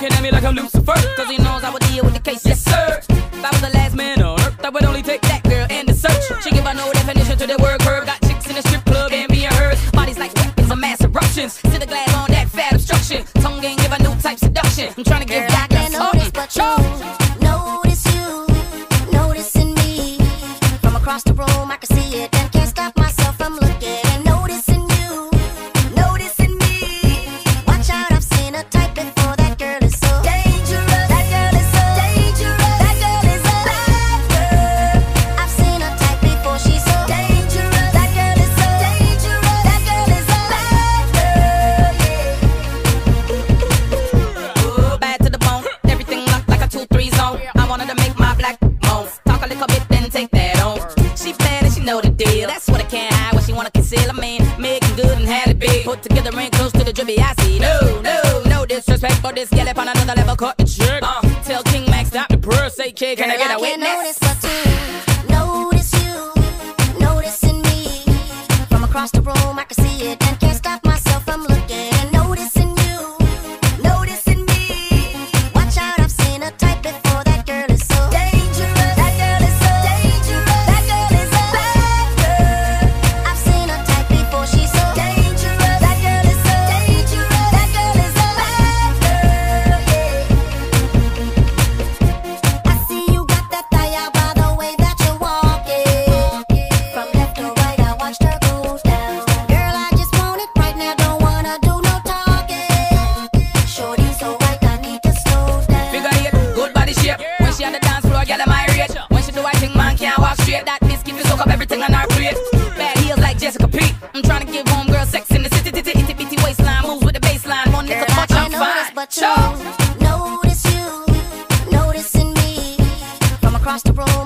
looking at me like I'm Lucifer. Cause he knows I would deal with the case, yes, sir. If I was the last man on earth, I would only take that girl in the search. She give a no definition to the word curve. Got chicks in the strip club and being hers. Bodies like weapons of mass eruptions. See the glass on that fat obstruction. Tongue ain't give a new type seduction. I'm trying to give back notice, but you notice you noticing me from across the road. Sailor Man, making good and had it big. Put together and close to the drippy I see. No, no, no disrespect, for this gal on another level caught the trick. Uh, tell King Max stop the purse, say kid, can I get a witness? across the road.